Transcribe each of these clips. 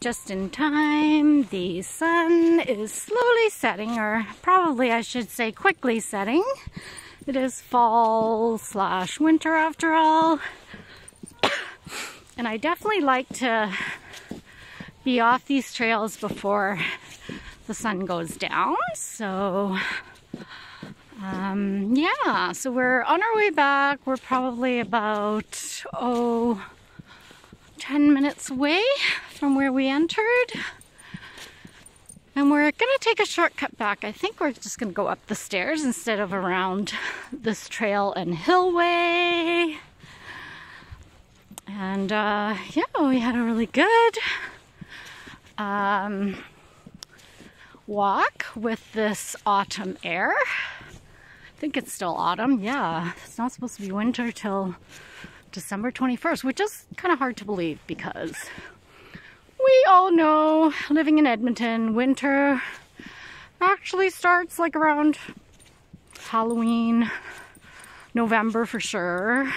Just in time. The sun is slowly setting, or probably I should say quickly setting. It is fall slash winter after all. and I definitely like to be off these trails before the sun goes down. So, um, yeah, so we're on our way back. We're probably about, oh, 10 minutes away from where we entered. And we're gonna take a shortcut back. I think we're just gonna go up the stairs instead of around this trail and hillway. And uh, yeah, we had a really good um, walk with this autumn air. I think it's still autumn, yeah. It's not supposed to be winter till December 21st, which is kind of hard to believe because we all know living in Edmonton, winter actually starts like around Halloween, November for sure.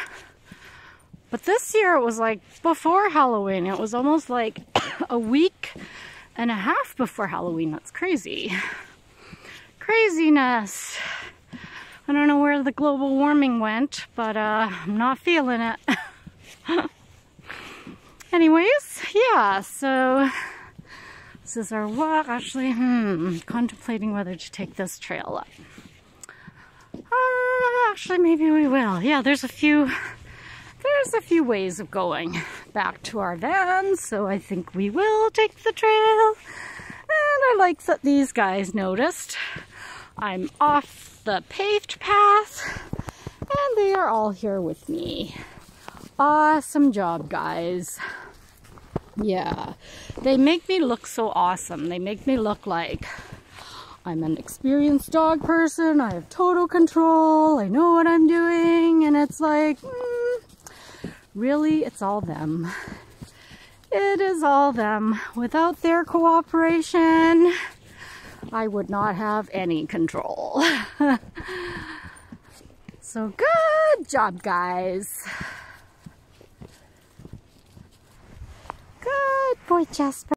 But this year it was like before Halloween. It was almost like a week and a half before Halloween. That's crazy. Craziness. I don't know where the global warming went, but uh, I'm not feeling it. Anyways, yeah, so this is our walk. Actually, hmm, contemplating whether to take this trail up. Uh, actually, maybe we will. Yeah, there's a few, there's a few ways of going back to our van, so I think we will take the trail. And I like that these guys noticed. I'm off the paved path and they are all here with me. Awesome job, guys. Yeah, they make me look so awesome. They make me look like I'm an experienced dog person. I have total control. I know what I'm doing. And it's like, mm, really, it's all them. It is all them. Without their cooperation, I would not have any control. so good job, guys. Boy, Jasper.